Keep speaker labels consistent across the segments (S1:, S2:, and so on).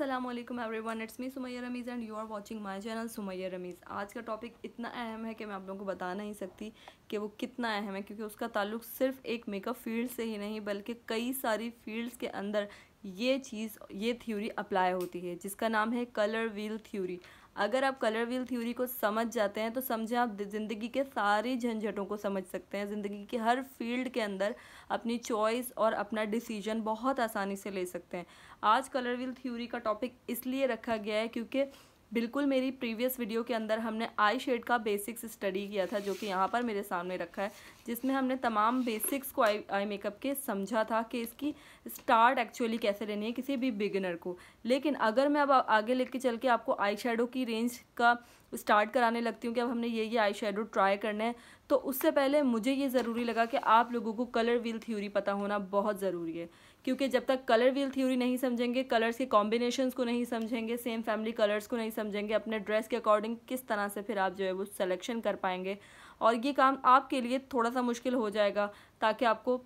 S1: Allam everyone it's me Sumaiya Ramiz and you are watching my channel Sumaiya Ramiz आज का topic इतना अहम है कि मैं आप लोगों को बता नहीं सकती कि वो कितना अहम है, क्योंकि उसका ताल्लुक सिर्फ़ एक मेकअप फ़ील्ड से ही नहीं, बल्कि कई सारी फील्ड्स के अंदर ये चीज़, ये थ्योरी अप्लाई होती है, जिसका नाम है कलर व्हील थ्योरी अगर आप कलर व्हील थ्योरी को समझ जाते हैं तो समझे आप ज़िंदगी के सारी झंझटों को समझ सकते हैं। ज़िंदगी के हर फ़ील्ड के अंदर अपनी चॉइस और अपना डिसीज़न बहुत आसानी से ले सकते हैं। आज कलर व्हील थ्योरी का टॉपिक इसलिए रखा गया है क्योंकि बिल्कुल मेरी प्रीवियस वीडियो के अंदर हमने आई शेड का बेसिक्स स्टडी किया था, जो कि यहाँ पर मेरे सामने रखा है, जिसमें हमने तमाम बेसिक्स को आई आई मेकअप के समझा था कि इसकी स्टार्ट एक्चुअली कैसे लेनी है किसी भी बिगिनर को। लेकिन अगर मैं अब आगे लेके चल के आपको आई शेडो की रेंज का स्टार्ट कराने लगती हूँ कि अब हमने ये ये आई शेडो ट्राई करने हैं तो उससे पहले मुझे ये ज़रूरी लगा कि आप लोगों को कलर व्हील थ्योरी पता होना बहुत ज़रूरी है। क्योंकि जब तक कलर व्हील थ्योरी नहीं समझेंगे कलर्स के कॉम्बिनेशंस को नहीं समझेंगे सेम फैमिली कलर्स को नहीं समझेंगे, अपने ड्रेस के अकॉर्डिंग किस तरह से फिर आप जो है वो सिलेक्शन कर पाएँगे। और ये काम आपके लिए थोड़ा सा मुश्किल हो जाएगा ताकि आपको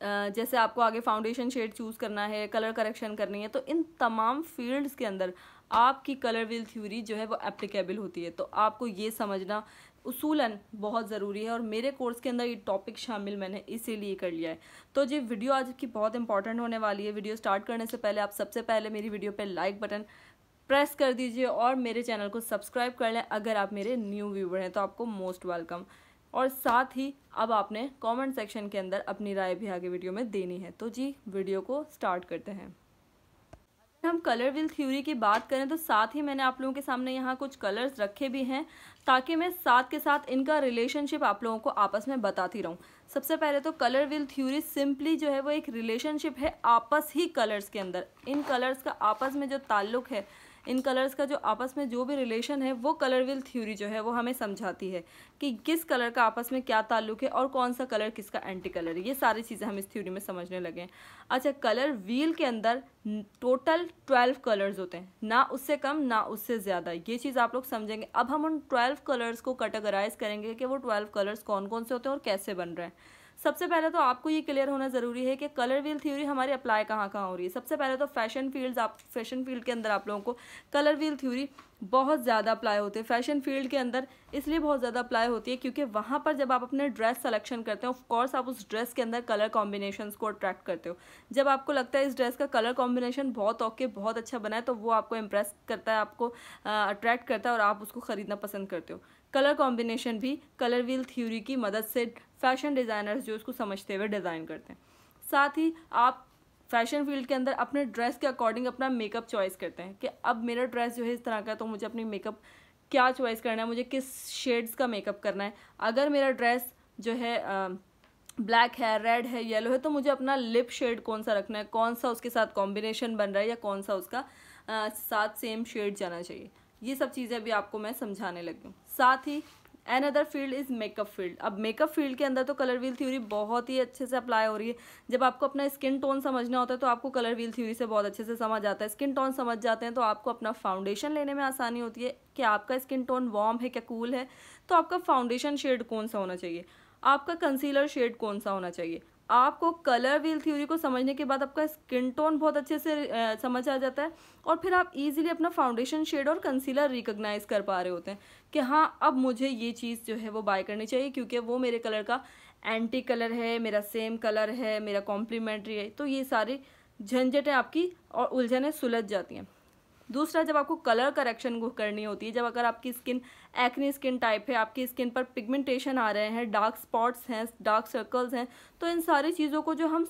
S1: जैसे आपको आगे फाउंडेशन शेड चूज़ करना है कलर करेक्शन करनी है तो इन तमाम फील्ड्स के अंदर आपकी कलर व्हील थ्योरी जो है वो एप्लीकेबल होती है। तो आपको ये समझना उसूलन बहुत ज़रूरी है और मेरे कोर्स के अंदर ये टॉपिक शामिल मैंने इसीलिए कर लिया है। तो जी वीडियो आज की बहुत इंपॉर्टेंट होने वाली है। वीडियो स्टार्ट करने से पहले आप सबसे पहले मेरी वीडियो पे लाइक बटन प्रेस कर दीजिए और मेरे चैनल को सब्सक्राइब कर लें अगर आप मेरे न्यू व्यूवर हैं तो आपको मोस्ट वेलकम और साथ ही अब आपने कमेंट सेक्शन के अंदर अपनी राय भी आगे वीडियो में देनी है। तो जी वीडियो को स्टार्ट करते हैं। हम कलर विल थ्योरी की बात करें तो साथ ही मैंने आप लोगों के सामने यहाँ कुछ कलर्स रखे भी हैं, ताकि मैं साथ के साथ इनका रिलेशनशिप आप लोगों को आपस में बताती रहूँ। सबसे पहले तो कलर विल थ्योरी सिंपली जो है वो एक रिलेशनशिप है आपस ही कलर्स के अंदर। इन कलर्स का आपस में जो ताल्लुक है इन कलर्स का जो आपस में जो भी रिलेशन है, वो कलर व्हील थ्योरी जो है, वो हमें समझाती है कि किस कलर का आपस में क्या ताल्लुक है और कौन सा कलर किसका एंटी कलर है। ये सारी चीज़ें हम इस थ्योरी में समझने लगे हैं। अच्छा कलर व्हील के अंदर टोटल ट्वेल्व कलर्स होते हैं। ना उससे कम, ना उससे ज़्यादा। ये चीज़ आप लोग समझेंगे। अब हम उन ट्वेल्व कलर्स को कैटेगराइज करेंगे कि वो ट्वेल्व कलर्स कौन कौन से होते हैं और कैसे बन रहे हैं। सबसे पहले तो आपको ये क्लियर होना ज़रूरी है कि कलर व्हील थ्योरी हमारी अप्लाई कहाँ कहाँ हो रही है। सबसे पहले तो फ़ैशन फ़ील्ड आप फ़ैशन फ़ील्ड के अंदर आप लोगों को कलर व्हील थ्योरी बहुत ज़्यादा अप्लाई होती है। फ़ैशन फ़ील्ड के अंदर इसलिए बहुत ज़्यादा अप्लाई होती है क्योंकि वहाँ पर जब आप अपने ड्रेस सेलेक्शन करते हैं ऑफकोर्स आप उस ड्रेस के अंदर कलर कॉम्बिनेशन को अट्रैक्ट करते हो। जब आपको लगता है इस ड्रेस का कलर कॉम्बिनेशन बहुत ओके बहुत अच्छा बना है तो वो आपको इम्प्रेस करता है, आपको अट्रैक्ट करता है और आप उसको ख़रीदना पसंद करते हो। कलर कॉम्बिनेशन भी कलर व्हील थ्योरी की मदद से फ़ैशन डिज़ाइनर्स जो उसको समझते हुए डिज़ाइन करते हैं। साथ ही आप फ़ैशन फ़ील्ड के अंदर अपने ड्रेस के अकॉर्डिंग अपना मेकअप चॉइस करते हैं कि अब मेरा ड्रेस जो है इस तरह का तो मुझे अपनी मेकअप क्या चॉइस करना है मुझे किस शेड्स का मेकअप करना है। अगर मेरा ड्रेस जो है ब्लैक है रेड है येलो है तो मुझे अपना लिप शेड कौन सा रखना है कौन सा उसके साथ कॉम्बिनेशन बन रहा है या कौन सा उसका आ, साथ सेम शेड जाना चाहिए। ये सब चीज़ें भी आपको मैं समझाने लगी हूँ। साथ ही another field is makeup field अब मेकअप फ़ील्ड के अंदर तो कलर व्हील थ्योरी बहुत ही अच्छे से अप्लाई हो रही है। जब आपको अपना स्किन टोन समझना होता है तो आपको कलर व्हील थ्योरी से बहुत अच्छे से समझ आता है। स्किन टोन समझ जाते हैं तो आपको अपना फाउंडेशन लेने में आसानी होती है कि आपका स्किन टोन वार्म है क्या कूल है। तो आपका फाउंडेशन शेड कौन सा होना चाहिए? आपका कंसीलर शेड कौन सा होना चाहिए? आपको कलर व्हील थ्योरी को समझने के बाद आपका स्किन टोन बहुत अच्छे से समझ आ जाता है और फिर आप इजीली अपना फाउंडेशन शेड और कंसीलर रिकोगनाइज कर पा रहे होते हैं कि हाँ अब मुझे ये चीज़ जो है वो बाय करनी चाहिए क्योंकि वो मेरे कलर का एंटी कलर है, मेरा सेम कलर है, मेरा कॉम्प्लीमेंट्री है। तो ये सारी झंझटें आपकी और उलझनें सुलझ जाती हैं। दूसरा, जब आपको कलर करेक्शन करनी होती है, जब अगर आपकी स्किन एक्नी स्किन टाइप है, आपकी स्किन पर पिगमेंटेशन आ रहे हैं डार्क स्पॉट्स हैं डार्क सर्कल्स हैं तो इन सारी चीज़ों को जो हम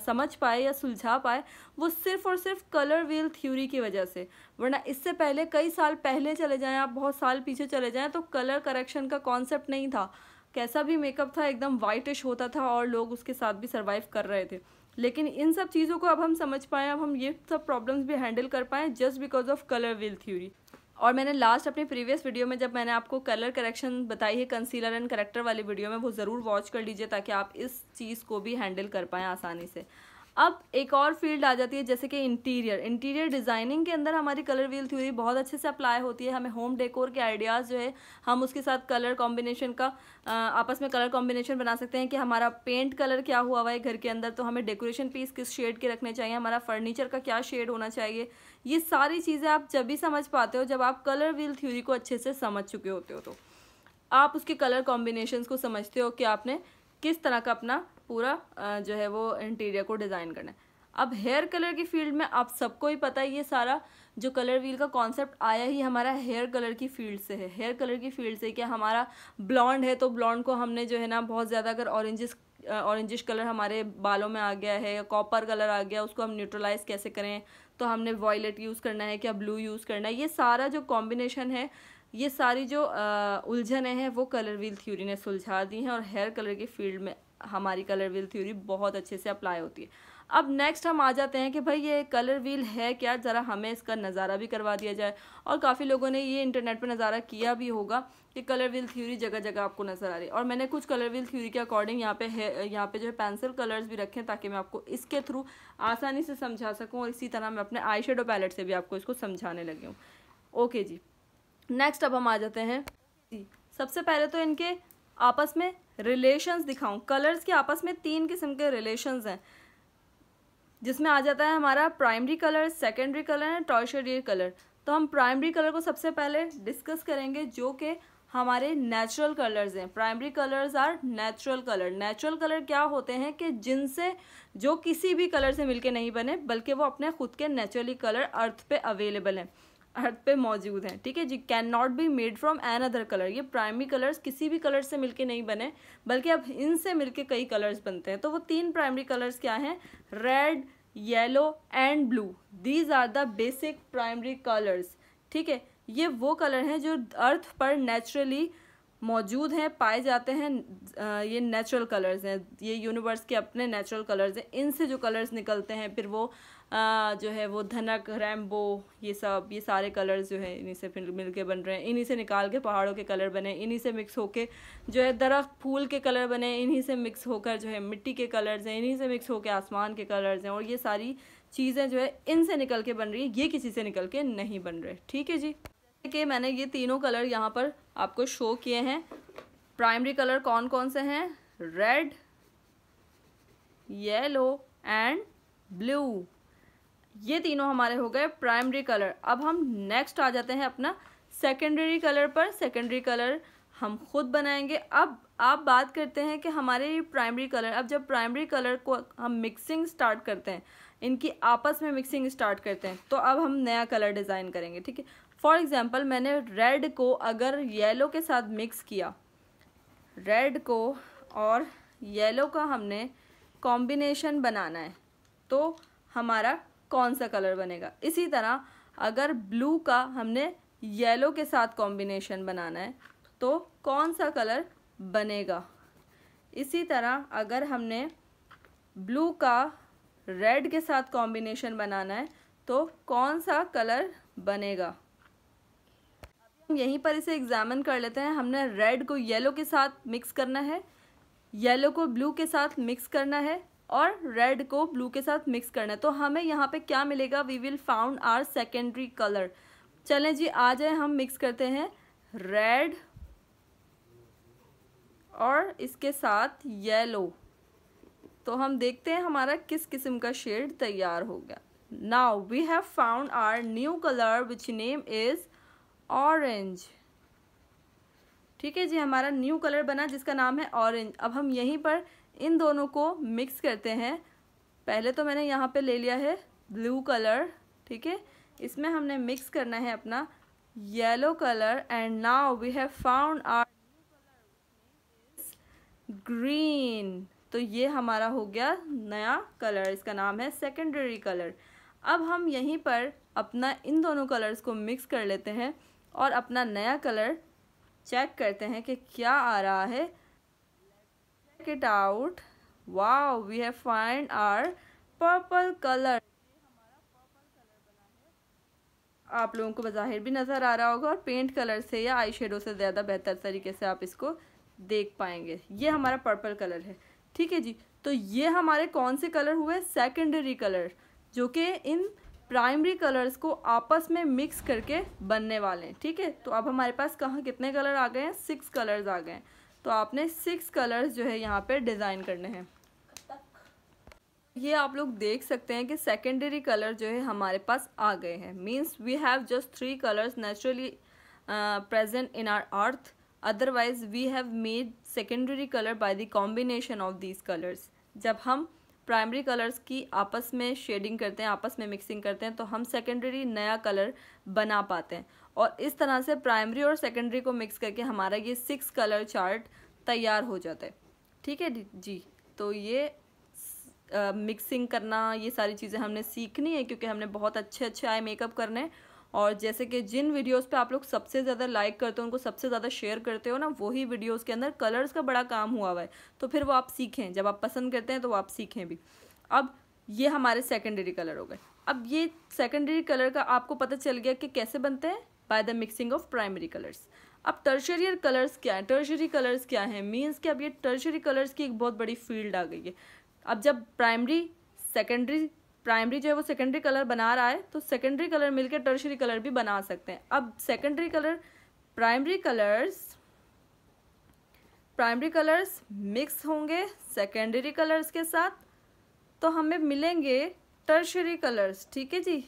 S1: समझ पाए या सुलझा पाए, वो सिर्फ़ और सिर्फ़ कलर व्हील थ्योरी की वजह से। वरना इससे पहले, कई साल पहले चले जाएँ, आप बहुत साल पीछे चले जाएँ तो कलर करेक्शन का कॉन्सेप्ट नहीं था। कैसा भी मेकअप था, एकदम वाइटिश होता था और लोग उसके साथ भी सर्वाइव कर रहे थे। लेकिन इन सब चीज़ों को अब हम समझ पाए, अब हम ये सब प्रॉब्लम्स भी हैंडल कर पाए just because of colour wheel theory और मैंने लास्ट अपने प्रीवियस वीडियो में जब मैंने आपको कलर करेक्शन बताई है कंसीलर एंड करेक्टर वाली वीडियो में, वो ज़रूर वॉच कर लीजिए ताकि आप इस चीज़ को भी हैंडल कर पाएँ आसानी से। अब एक और फ़ील्ड आ जाती है, जैसे कि इंटीरियर इंटीरियर डिज़ाइनिंग के अंदर हमारी कलर व्हील थ्योरी बहुत अच्छे से अप्लाई होती है। हमें होम डेकोर के आइडियाज़ जो है, हम उसके साथ कलर कॉम्बिनेशन का आपस में कलर कॉम्बिनेशन बना सकते हैं कि हमारा पेंट कलर क्या हुआ हुआ है घर के अंदर तो हमें डेकोरेशन पीस किस शेड के रखने चाहिए, हमारा फर्नीचर का क्या शेड होना चाहिए। ये सारी चीज़ें आप जब भी समझ पाते हो, जब आप कलर व्हील थ्योरी को अच्छे से समझ चुके होते हो तो आप उसके कलर कॉम्बिनेशन को समझते हो कि आपने किस तरह का अपना पूरा जो है वो इंटीरियर को डिज़ाइन करना है। अब हेयर कलर की फ़ील्ड में आप सबको ही पता है ये सारा जो कलर व्हील का कॉन्सेप्ट आया ही हमारा हेयर कलर की फ़ील्ड से है। हेयर कलर की फ़ील्ड से क्या हमारा ब्लॉन्ड है तो ब्लॉन्ड को हमने जो है ना बहुत ज़्यादा अगर ऑरेंजिस ऑरेंजिश कलर हमारे बालों में आ गया है या कॉपर कलर आ गया, उसको हम न्यूट्रलाइज कैसे करें? तो हमने वॉयलेट यूज़ करना है, क्या ब्लू यूज़ करना है? ये सारा जो कॉम्बिनेशन है ये सारी जो उलझने हैं, वो कलर व्हील थ्योरी ने सुलझा दी हैं और हेयर कलर की फ़ील्ड में हमारी कलर व्हील थ्योरी बहुत अच्छे से अप्लाई होती है। अब नेक्स्ट हम आ जाते हैं कि भाई ये कलर व्हील है क्या? ज़रा हमें इसका नज़ारा भी करवा दिया जाए। और काफ़ी लोगों ने ये इंटरनेट पर नज़ारा किया भी होगा कि कलर व्हील थ्योरी जगह जगह आपको नज़र आ रही है। और मैंने कुछ कलर व्हील थ्योरी के अकॉर्डिंग यहाँ पे है, यहाँ पे जो है पेंसिल कलर्स भी रखे ताकि मैं आपको इसके थ्रू आसानी से समझा सकूँ और इसी तरह मैं अपने आई पैलेट से भी आपको इसको समझाने लगी हूँ। ओके जी। नेक्स्ट अब हम आ जाते हैं। सबसे पहले तो इनके आपस में रिलेशंस दिखाऊँ। कलर्स के आपस में तीन किस्म के रिलेशंस हैं। जिसमें आ जाता है हमारा primary colour secondary colour and tertiary colour तो हम प्राइमरी कलर को सबसे पहले डिस्कस करेंगे, जो कि हमारे नेचुरल कलर्स हैं। Primary colours are natural colour natural colour क्या होते हैं कि जिनसे जो किसी भी कलर से मिलके नहीं बने, बल्कि वो अपने खुद के नेचुरली कलर अर्थ पे अवेलेबल हैं। अर्थ पे मौजूद हैं, ठीक है जी? Can not be made from another colour ये प्राइमरी कलर्स किसी भी कलर से मिलके नहीं बने, बल्कि अब इनसे मिलके कई कलर्स बनते हैं। तो वो तीन प्राइमरी कलर्स क्या हैं? Red yellow and blue these are the basic primary colours ठीक है? ये वो कलर हैं जो अर्थ पर नेचुरली मौजूद हैं, पाए जाते हैं ये नेचुरल कलर्स हैं। ये यूनिवर्स के अपने नेचुरल कलर्स हैं। इनसे जो कलर्स निकलते हैं, फिर वो जो है वो धनक, रैम्बो, ये सब, ये सारे कलर्स जो है इन्हीं से फिर मिल के बन रहे हैं। इन्हीं से निकाल के पहाड़ों के कलर बने, इन्हीं से मिक्स होके जो है दरख्त, फूल के कलर बने, इन्हीं से मिक्स होकर जो है मिट्टी के कलर्स हैं, इन्हीं से मिक्स होकर आसमान के कलर्स हैं और ये सारी चीज़ें जो है इनसे निकल के बन रही है। ये किसी से निकल के नहीं बन रहे। ठीक है जी? कि मैंने ये तीनों कलर यहाँ पर आपको शो किए हैं। प्राइमरी कलर कौन कौन से हैं? रेड येलो एंड ब्लू ये तीनों हमारे हो गए प्राइमरी कलर अब हम नेक्स्ट आ जाते हैं अपना सेकेंडरी कलर पर. सेकेंडरी कलर हम खुद बनाएँगे. अब आप बात करते हैं कि हमारे प्राइमरी कलर अब जब प्राइमरी कलर को हम मिक्सिंग स्टार्ट करते हैं, इनकी आपस में मिक्सिंग स्टार्ट करते हैं तो अब हम नया कलर डिज़ाइन करेंगे, ठीक है? फॉर एग्ज़ाम्पल मैंने रेड को अगर येलो के साथ मिक्स किया रेड को और येलो का हमने कॉम्बिनेशन बनाना है तो हमारा कौन सा कलर बनेगा। इसी तरह अगर ब्लू का हमने येलो के साथ कॉम्बिनेशन बनाना है तो कौन सा कलर बनेगा? इसी तरह अगर हमने ब्लू का रेड के साथ कॉम्बिनेशन बनाना है तो कौन सा कलर बनेगा? हम यहीं पर इसे एग्जामिन कर लेते हैं। हमने रेड को येलो के साथ मिक्स करना है, येलो को ब्लू के साथ मिक्स करना है और रेड को ब्लू के साथ मिक्स करना है। तो हमें यहाँ पे क्या मिलेगा? We will found our secondary colour चलें जी, आ जाए हम मिक्स करते हैं रेड और इसके साथ येलो तो हम देखते हैं हमारा किस किस्म का शेड तैयार हो गया। Now we have found our new colour which name is orange ठीक है जी, हमारा न्यू कलर बना जिसका नाम है ऑरेंज अब हम यहीं पर इन दोनों को मिक्स करते हैं। पहले तो मैंने यहाँ पे ले लिया है ब्लू कलर ठीक है? इसमें हमने मिक्स करना है अपना yellow colour and now we have found our green तो ये हमारा हो गया नया कलर इसका नाम है सेकेंडरी कलर अब हम यहीं पर अपना इन दोनों कलर्स को मिक्स कर लेते हैं और अपना नया कलर चेक करते हैं कि क्या आ रहा है। It out. Wow, we have find our purple color. आप लोगों को बज़ाहिर भी नज़र आ रहा होगा और पेंट कलर से या आई शेडो से ज़्यादा बेहतर तरीके से आप इसको देख पाएँगे। ये हमारा पर्पल कलर है। ठीक है जी? तो ये हमारे कौन से कलर हुए? सेकेंडरी कलर जो कि इन प्राइमरी कलर्स को आपस में मिक्स करके बनने वाले हैं। ठीक है? तो अब हमारे पास कहाँ कितने कलर आ गए हैं? सिक्स कलर्स आ गए हैं। तो आपने सिक्स कलर्स जो है यहाँ पे डिज़ाइन करने हैं। ये आप लोग देख सकते हैं कि सेकेंडरी कलर जो है हमारे पास आ गए हैं। Means we have just three colours naturally present in our earth otherwise we have made secondary colour by the combination of these colours जब हम प्राइमरी कलर्स की आपस में शेडिंग करते हैं, आपस में मिक्सिंग करते हैं तो हम सेकेंडरी नया कलर बना पाते हैं। और इस तरह से प्राइमरी और सेकेंडरी को मिक्स करके हमारा ये सिक्स कलर चार्ट तैयार हो जाता है। ठीक है जी? तो ये मिक्सिंग uh, करना ये सारी चीज़ें हमने सीखनी है क्योंकि हमने बहुत अच्छे अच्छे आए मेकअप करने। और जैसे कि जिन वीडियोस पे आप लोग सबसे ज़्यादा लाइक करते हो उनको सबसे ज़्यादा शेयर करते हो ना वही वीडियोस के अंदर कलर्स का बड़ा काम हुआ हुआ है। तो फिर वो आप सीखें जब आप पसंद करते हैं तो वो आप सीखें भी। अब ये हमारे सेकेंडरी कलर हो गए। अब ये सेकेंडरी कलर का आपको पता चल गया कि कैसे बनते हैं? By the mixing of primary colours अब टर्शरियर कलर्स क्या है? टर्शरी कलर्स क्या है? मीन्स कि अब ये टर्शरी कलर्स की एक बहुत बड़ी फ़ील्ड आ गई है। अब जब प्राइमरी सेकेंडरी प्राइमरी जो है वो सेकेंडरी कलर बना रहा है तो सेकेंडरी कलर मिलकर टर्शरी कलर भी बना सकते हैं। अब secondary colour primary colours primary colours mix होंगे सेकेंडरी कलर्स के साथ तो हमें मिलेंगे टर्शरी कलर्स ठीक है जी?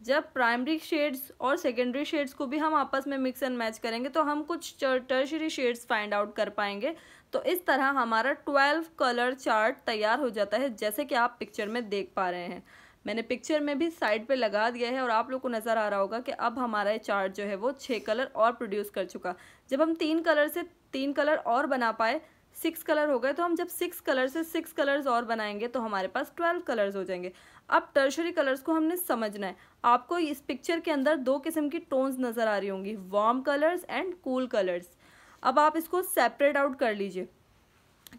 S1: जब प्राइमरी शेड्स और सेकेंडरी शेड्स को भी हम आपस में मिक्स एंड मैच करेंगे तो हम कुछ टर्शरी शेड्स फाइंड आउट कर पाएँगे। तो इस तरह हमारा ट्वेल्व कलर चार्ट तैयार हो जाता है, जैसे कि आप पिक्चर में देख पा रहे हैं। मैंने पिक्चर में भी साइड पे लगा दिया है और आप लोग को नज़र आ रहा होगा कि अब हमारा ये चार्ट जो है वो छः कलर और प्रोड्यूस कर चुका। जब हम तीन कलर से तीन कलर और बना पाए सिक्स कलर हो गए तो हम जब सिक्स कलर से सिक्स कलर्स और बनाएँगे तो हमारे पास ट्वेल्व कलर्स हो जाएँगे। अब टर्शरी कलर्स को हमने समझना है। आपको इस पिक्चर के अंदर दो किस्म की टोन्स नज़र आ रही होंगी warm colours and cool colours अब आप इसको सेपरेट आउट कर लीजिए।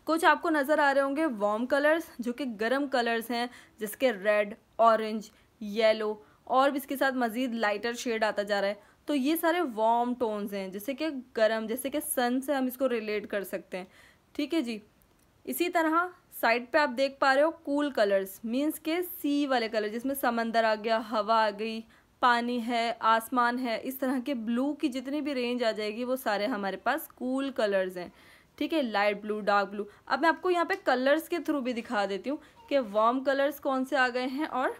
S1: कुछ आपको नज़र आ रहे होंगे वार्म कलर्स जो कि गर्म कलर्स हैं, जिसके रेड ऑरेंज येलो और भी इसके साथ मज़ीद लाइटर शेड आता जा रहा है। तो ये सारे वार्म टोन्स हैं जैसे कि गर्म जैसे कि सन से हम इसको रिलेट कर सकते हैं। ठीक है जी? इसी तरह साइड पे आप देख पा रहे हो कूल कलर्स मीन्स के सी वाले कलर, जिसमें समंदर आ गया, हवा आ गई, पानी है, आसमान है, इस तरह के ब्लू की जितनी भी रेंज आ जाएगी, वो सारे हमारे पास कूल कलर्स हैं। ठीक है, लाइट ब्लू, डार्क ब्लू। अब मैं आपको यहाँ पे कलर्स के थ्रू भी दिखा देती हूँ कि वार्म कलर्स कौन से आ गए हैं और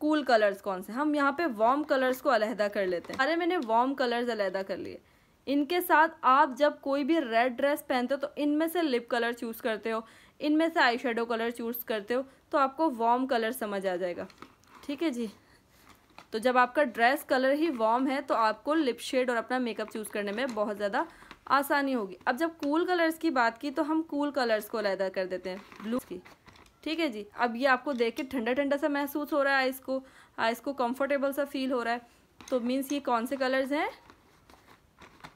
S1: कूल कलर्स कौन से हम यहाँ पे वार्म कलर्स को अलहदा कर लेते हैं। अरे, मैंने वार्म कलर्स अलहदा कर लिए। इनके साथ आप जब कोई भी रेड ड्रेस पहनते हो तो इनमें से लिप कलर चूज़ करते हो। इनमें से आई शेडो कलर चूज़ करते हो तो आपको वार्म कलर समझ आ जाएगा। ठीक है जी? तो जब आपका ड्रेस कलर ही वार्म है तो आपको लिप शेड और अपना मेकअप चूज़ करने में बहुत ज़्यादा आसानी होगी। अब जब कूल कलर्स की बात की तो हम कूल कलर्स को अलहदा कर देते हैं ब्लू की। ठीक है जी? अब ये आपको देख के ठंडा ठंडा सा महसूस हो रहा है आइस को आइस को कंफर्टेबल सा फील हो रहा है। तो मीन्स ये कौन से कलर्स हैं?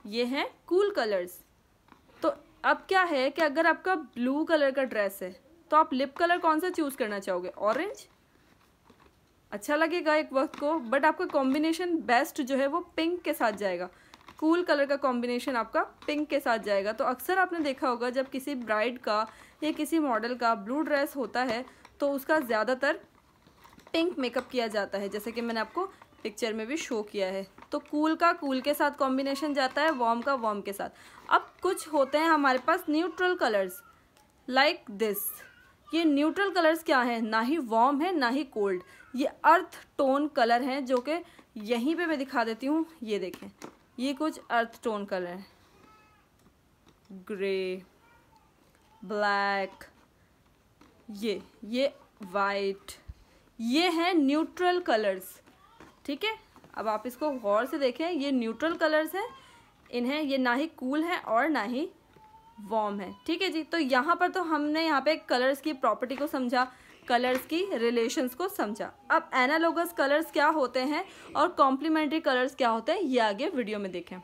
S1: ये हैं कूल कलर्स तो अब क्या है कि अगर आपका ब्लू कलर का ड्रेस है तो आप लिप कलर कौन सा चूज़ करना चाहोगे? ऑरेंज अच्छा लगेगा एक वक्त को बट आपका कॉम्बिनेशन बेस्ट जो है वो पिंक के साथ जाएगा. कूल cool कलर का कॉम्बिनेशन आपका पिंक के साथ जाएगा. तो अक्सर आपने देखा होगा, जब किसी ब्राइड का या किसी मॉडल का ब्लू ड्रेस होता है तो उसका ज़्यादातर पिंक मेकअप किया जाता है. जैसे कि मैंने आपको पिक्चर में भी शो किया है। तो कूल का कूल के साथ कॉम्बिनेशन जाता है वॉर्म का वॉर्म के साथ। अब कुछ होते हैं हमारे पास न्यूट्रल कलर्स लाइक दिस ये न्यूट्रल कलर्स क्या है? ना ही वॉर्म है, ना ही कोल्ड ये अर्थ टोन कलर हैं, जो कि यहीं पे मैं दिखा देती हूँ। ये देखें। ये कुछ अर्थ टोन कलर हैं। ग्रे ब्लैक ये ये वाइट ये है न्यूट्रल कलर्स ठीक है? अब आप इसको गौर से देखें, ये न्यूट्रल कलर्स हैं। इन्हें, ये ना ही कूल है और ना ही वॉर्म है। ठीक है जी? तो यहाँ पर तो हमने यहाँ पे कलर्स की प्रॉपर्टी को समझा कलर्स की रिलेशंस को समझा। अब एनालोगस कलर्स क्या होते हैं और कॉम्प्लीमेंट्री कलर्स क्या होते हैं, ये आगे वीडियो में देखें।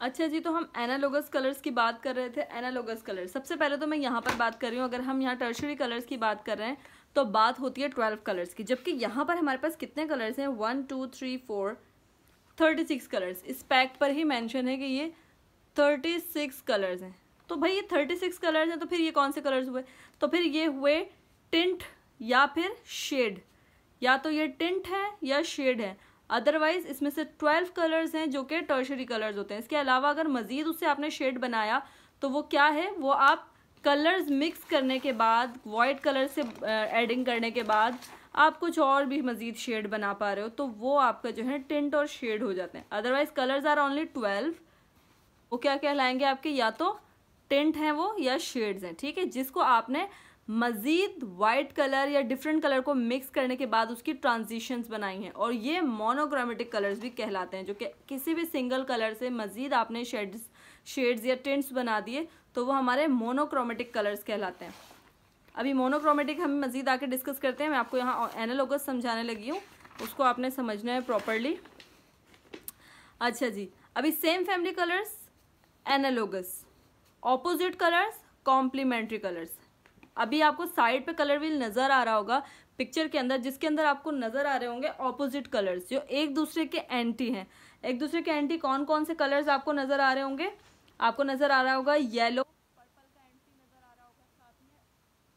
S1: अच्छा जी तो हम एनालोगस कलर्स की बात कर रहे थे एनालोगस कलर्स सबसे पहले तो मैं यहाँ पर बात कर रही हूँ, अगर हम यहाँ टर्शरी कलर्स की बात कर रहे हैं तो बात होती है ट्वेल्व कलर्स की, जबकि यहाँ पर हमारे पास कितने कलर्स हैं? One two three four thirty six colours. इस पैक पर ही मैंशन है कि ये थर्टी सिक्स कलर्स हैं। तो भाई ये थर्टी सिक्स कलर्स हैं तो फिर ये कौन से कलर्स हुए? तो फिर ये हुए टिंट या फिर शेड या तो ये टिंट है या शेड है। अदरवाइज़ इसमें से ट्वेल्व कलर्स हैं जो कि टर्शरी कलर्स होते हैं। इसके अलावा अगर मजीद उससे आपने शेड बनाया तो वो क्या है? वो आप कलर्स मिक्स करने के बाद वाइट कलर से एडिंग करने के बाद आप कुछ और भी मजीद शेड बना पा रहे हो तो वो आपका जो है टिंट और शेड हो जाते हैं। Otherwise colours are only twelve वो क्या कहलाएँगे आपके? या तो टिंट हैं वो, या शेड्स हैं, ठीक है? जिसको आपने मज़ीद वाइट कलर या डिफरेंट कलर को मिक्स करने के बाद उसकी ट्रांजिशंस बनाई हैं। और ये मोनोक्रोमेटिक कलर्स भी कहलाते हैं, जो कि किसी भी सिंगल कलर से मज़ीद आपने शेड्स शेड्स या टेंट्स बना दिए तो वो हमारे मोनोक्रोमेटिक कलर्स कहलाते हैं। अभी मोनोक्रोमेटिक हम मज़ीद आके डिस्कस करते हैं। मैं आपको यहाँ एनालोगस समझाने लगी हूँ। उसको आपने समझना है प्रॉपरली अच्छा जी, अभी same family colours analogous opposite colours complementary colours अभी आपको साइड पे कलर व्हील नज़र आ रहा होगा। पिक्चर के अंदर, जिसके अंदर आपको नज़र आ रहे होंगे ऑपोजिट कलर्स जो एक दूसरे के एंटी हैं। एक दूसरे के एंटी कौन कौन से कलर्स आपको नज़र आ रहे होंगे? आपको नज़र आ रहा होगा येलो पर्पल फैंसी नज़र आ रहा होगा साथ में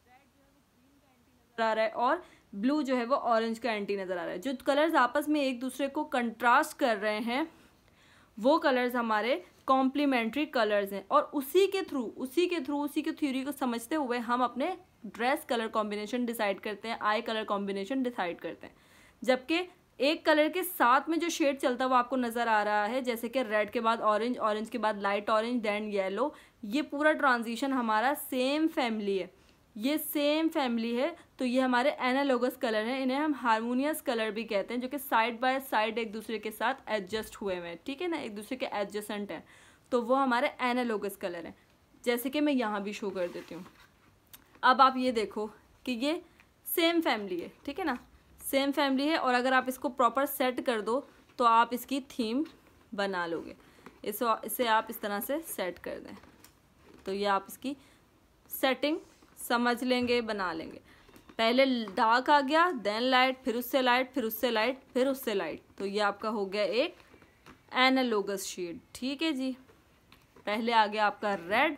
S1: रेड जो है वो ग्रीन फैंसी नज़र आ रहा है और ब्लू जो है वो ऑरेंज का एंटी नज़र आ रहा है। जो कलर्स आपस में एक दूसरे को कंट्रास्ट कर रहे हैं, वो कलर्स हमारे कॉम्प्लीमेंट्री कलर्स हैं और उसी के थ्रू उसी के थ्रू उसी के थ्योरी को समझते हुए हम अपने ड्रेस कलर कॉम्बिनेशन डिसाइड करते हैं आई कलर कॉम्बिनेशन डिसाइड करते हैं। जबकि एक कलर के साथ में जो शेड चलता है, वो आपको नज़र आ रहा है, जैसे कि रेड के बाद ऑरेंज ऑरेंज के बाद लाइट ऑरेंज, देन येलो। ये पूरा ट्रांजिशन हमारा सेम फैमिली है। ये सेम फैमिली है तो ये हमारे एनालोगस कलर हैं। इन्हें हम हारमोनियस कलर भी कहते हैं, जो कि साइड बाय साइड एक दूसरे के साथ एडजस्ट हुए हुए हैं, ठीक है ना? एक दूसरे के एडजस्टेंट हैं। तो वो हमारे एनालोगस कलर हैं, जैसे कि मैं यहाँ भी शो कर देती हूँ। अब आप ये देखो कि ये सेम फैमिली है, ठीक है ना? सेम फैमिली है और अगर आप इसको प्रॉपर सेट कर दो तो आप इसकी थीम बना लोगे। इसो, इसे आप इस तरह से सेट कर दें। तो ये आप इसकी सेटिंग समझ लेंगे, बना लेंगे। पहले डार्क आ गया देन लाइट फिर उससे लाइट फिर उससे लाइट फिर उससे लाइट तो ये आपका हो गया एक एनालोगस शेड ठीक है जी? पहले आ गया आपका रेड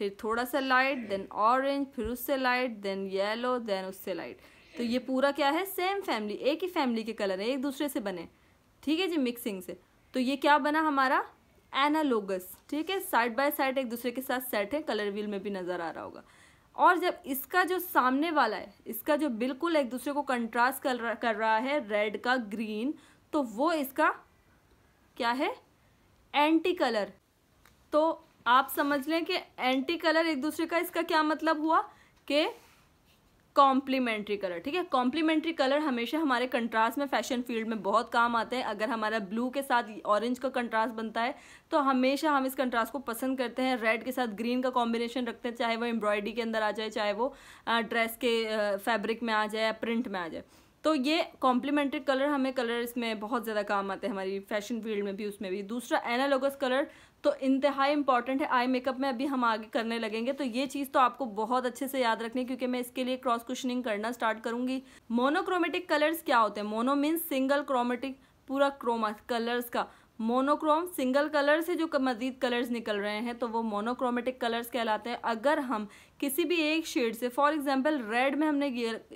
S1: फिर थोड़ा सा लाइट देन ऑरेंज फिर उससे लाइट देन येलो देन उससे लाइट तो ये पूरा क्या है? सेम फैमिली एक ही फैमिली के कलर है, एक दूसरे से बने। ठीक है जी मिक्सिंग से। तो ये क्या बना हमारा? एनालोगस ठीक है साइड बाय साइड एक दूसरे के साथ सेट है कलर व्हील में भी नज़र आ रहा होगा। और जब इसका जो सामने वाला है, इसका जो बिल्कुल एक दूसरे को कंट्रास्ट कर रहा कर रहा है रेड का ग्रीन तो वो इसका क्या है? एंटी कलर तो आप समझ लें कि एंटी कलर एक दूसरे का इसका क्या मतलब हुआ? कि कॉम्प्लीमेंट्री कलर, ठीक है? कॉम्प्लीमेंट्री कलर हमेशा हमारे कंट्रास्ट में फ़ैशन फ़ील्ड में बहुत काम आते हैं। अगर हमारा ब्लू के साथ ऑरेंज का कंट्रास्ट बनता है तो हमेशा हम इस कंट्रास्ट को पसंद करते हैं। रेड के साथ ग्रीन का कॉम्बिनेशन रखते हैं, चाहे वो एम्ब्रॉयडरी के अंदर आ जाए, चाहे वो ड्रेस के फैब्रिक में आ जाए प्रिंट में आ जाए। तो ये कॉम्प्लीमेंट्री कलर हमें कलर इसमें बहुत ज़्यादा काम आते हैं हमारी फ़ैशन फ़ील्ड में भी, उसमें भी। दूसरा, एनालोगस कलर तो इंतहा इंपॉर्टेंट है आई मेकअप में अभी हम आगे करने लगेंगे। तो ये चीज़ तो आपको बहुत अच्छे से याद रखनी है, क्योंकि मैं इसके लिए क्रॉस क्वेश्चनिंग करना स्टार्ट करूँगी। मोनोक्रोमेटिक कलर्स क्या होते हैं? मोनो मीन्स सिंगल क्रोमेटिक पूरा क्रोमा कलर्स का। मोनोक्रोम सिंगल कलर से जो मजीद कलर्स निकल रहे हैं तो वो मोनोक्रोमेटिक कलर्स कहलाते हैं। अगर हम किसी भी एक शेड से फॉर एग्जांपल रेड में हमने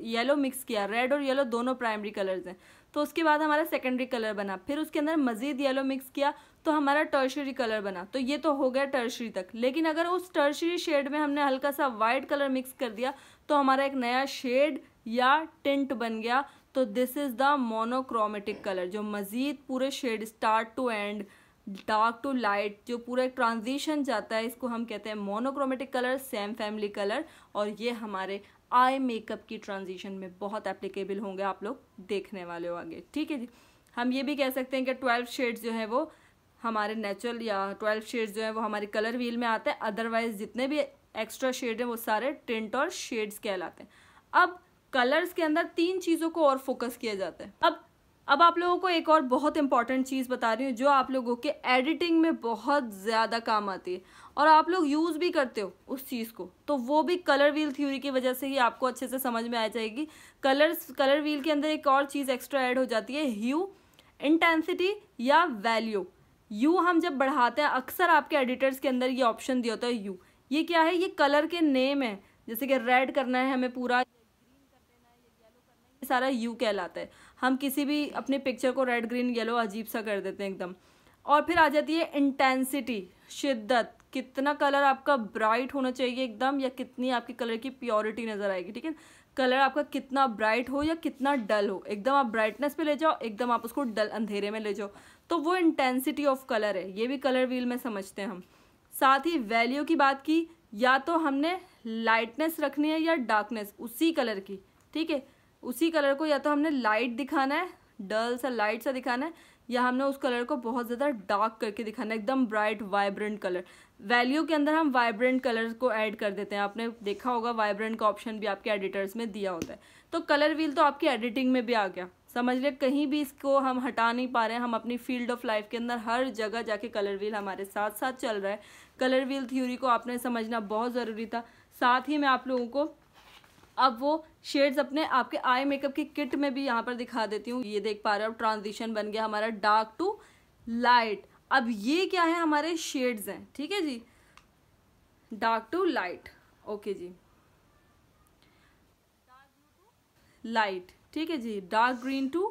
S1: येलो मिक्स किया रेड और येलो दोनों प्राइमरी कलर्स हैं तो उसके बाद हमारा सेकेंडरी कलर बना। फिर उसके अंदर मजीद येलो मिक्स किया तो हमारा टर्शरी कलर बना। तो ये तो हो गया टर्शरी तक। लेकिन अगर उस टर्शरी शेड में हमने हल्का सा वाइट कलर मिक्स कर दिया तो हमारा एक नया शेड या टिंट बन गया। तो this is the monochromatic colour जो मज़ीद पूरे shade start to end dark to light जो पूरा एक ट्रांजिशन जाता है, इसको हम कहते हैं monochromatic colour same family colour और ये हमारे आई मेकअप की ट्रांजिशन में बहुत एप्लीकेबल होंगे आप लोग देखने वाले हो आगे। ठीक है जी? हम ये भी कह सकते हैं कि ट्वेल्व शेड्स जो है वो हमारे नेचुरल या ट्वेल्व शेड्स जो हैं, वो हमारे कलर व्हील में आते हैं। अदरवाइज़ जितने भी एक्स्ट्रा शेड हैं, वो सारे टिंट और शेड्स कहलाते हैं। अब कलर्स के अंदर तीन चीज़ों को और फोकस किया जाता है। अब अब आप लोगों को एक और बहुत इंपॉर्टेंट चीज़ बता रही हूँ, जो आप लोगों के एडिटिंग में बहुत ज़्यादा काम आती है। और आप लोग यूज़ भी करते हो उस चीज़ को तो वो भी कलर व्हील थ्योरी की वजह से ही आपको अच्छे से समझ में आ जाएगी। कलर्स कलर व्हील के अंदर एक और चीज़ एक्स्ट्रा ऐड हो जाती है ह्यू इंटेंसिटी या वैल्यू यू हम जब बढ़ाते हैं, अक्सर आपके एडिटर्स के अंदर ये ऑप्शन दिया होता है यू। ये क्या है? ये कलर के नेम है। जैसे कि रेड करना है, हमें पूरा सारा यू कहलाता है। हम किसी भी अपने पिक्चर को रेड ग्रीन येलो अजीब सा कर देते हैं एकदम। और फिर आ जाती है इंटेंसिटी शिद्दत। कितना कलर आपका ब्राइट होना चाहिए एकदम, या कितनी आपकी कलर की प्योरिटी नज़र आएगी, ठीक है? कलर आपका कितना ब्राइट हो या कितना डल हो। एकदम आप ब्राइटनेस पे ले जाओ, एकदम आप उसको डल अंधेरे में ले जाओ। तो वो इंटेंसिटी ऑफ़ कलर है, ये भी कलर व्हील में समझते हैं हम। साथ ही वैल्यू की बात की, या तो हमने लाइटनेस रखनी है या डार्कनेस उसी कलर की, ठीक है? उसी कलर को या तो हमने लाइट दिखाना है डल सा लाइट सा दिखाना है, या हमने उस कलर को बहुत ज़्यादा डार्क करके दिखाना है, एकदम ब्राइट वाइब्रेंट कलर वैल्यू के अंदर हम वाइब्रेंट कलर को ऐड कर देते हैं। आपने देखा होगा वाइब्रेंट का ऑप्शन भी आपके एडिटर्स में दिया होता है। तो कलर व्हील तो आपकी एडिटिंग में भी आ गया। समझ लिया कहीं भी इसको हम हटा नहीं पा रहे हैं हम अपनी फ़ील्ड ऑफ़ लाइफ के अंदर हर जगह जाके कलर व्हील हमारे साथ साथ चल रहा है। कलर व्हील थ्योरी को आपने समझना बहुत ज़रूरी था। साथ ही मैं आप लोगों को अब वो शेड्स अपने आपके आई मेकअप की किट में भी यहाँ पर दिखा देती हूँ। ये देख पा रहे हो ट्रांजिशन बन गया हमारा डार्क टू लाइट अब ये क्या है? हमारे शेड्स हैं, ठीक है जी? डार्क टू लाइट ओके जी। डार्क टू लाइट ठीक है जी डार्क ग्रीन टू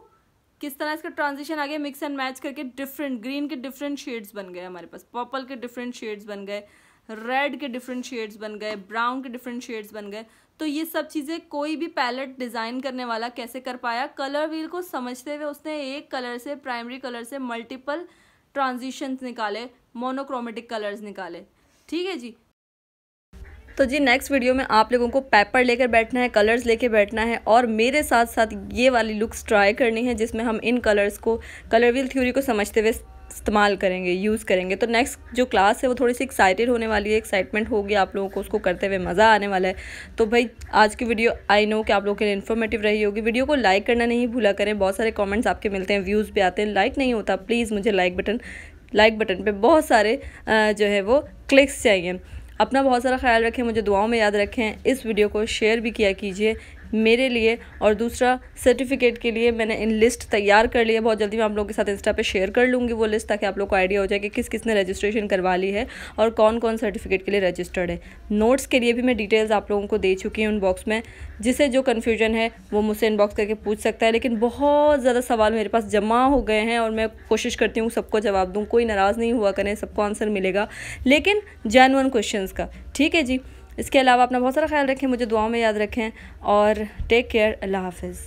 S1: किस तरह इसका ट्रांजिशन आ गया? मिक्स एंड मैच करके डिफरेंट ग्रीन के डिफरेंट शेड्स बन गए हमारे पास। पर्पल के डिफरेंट शेड्स बन गए रेड के डिफरेंट शेड्स बन गए ब्राउन के डिफरेंट शेड्स बन गए। तो ये सब चीज़ें कोई भी पैलेट डिज़ाइन करने वाला कैसे कर पाया? कलर व्हील को समझते हुए उसने एक कलर से प्राइमरी कलर से मल्टीपल ट्रांजिशंस निकाले मोनोक्रोमेटिक कलर्स निकाले। ठीक है जी? तो जी नेक्स्ट वीडियो में आप लोगों को पेपर लेकर बैठना है कलर्स लेके बैठना है और मेरे साथ साथ ये वाली लुक्स ट्राई करनी है जिसमें हम इन कलर्स को कलर व्हील थ्योरी को समझते हुए इस्तेमाल करेंगे यूज़ करेंगे। तो नेक्स्ट जो क्लास है वो थोड़ी सी एक्साइटेड होने वाली है एक्साइटमेंट होगी आप लोगों को, उसको करते हुए मज़ा आने वाला है। तो भाई, आज की वीडियो आई नो कि आप लोगों के लिए इन्फॉर्मेटिव रही होगी। वीडियो को लाइक करना नहीं भूला करें, बहुत सारे कॉमेंट्स आपके मिलते हैं व्यूज़ भी आते हैं। लाइक नहीं होता प्लीज़ मुझे लाइक बटन लाइक बटन पर बहुत सारे जो है वो क्लिक्स चाहिए। अपना बहुत सारा ख्याल रखें, मुझे दुआओं में याद रखें। इस वीडियो को शेयर भी किया कीजिए। मेरे लिए और दूसरा सर्टिफिकेट के लिए मैंने इन लिस्ट तैयार कर लिया बहुत जल्दी मैं आप लोगों के साथ इंस्टा पे शेयर कर लूँगी वो लिस्ट ताकि आप लोग को आइडिया हो जाए कि किस किसने रजिस्ट्रेशन करवा ली है और कौन कौन सर्टिफिकेट के लिए रजिस्टर्ड है। नोट्स के लिए भी मैं डिटेल्स आप लोगों को दे चुकी हूँ उन बॉक्स में। जिसे जो कन्फ्यूज़न है, वो मुझसे इनबॉक्स करके पूछ सकता है, लेकिन बहुत ज़्यादा सवाल मेरे पास जमा हो गए हैं और मैं कोशिश करती हूँ सबको जवाब दूँ। कोई नाराज़ नहीं हुआ करें, सबको आंसर मिलेगा। लेकिन जैन क्वेश्चन का, ठीक है जी? इसके अलावा अपना बहुत सारा ख्याल रखें, मुझे दुआओं में याद रखें और टेक केयर अल्लाह हाफिज़।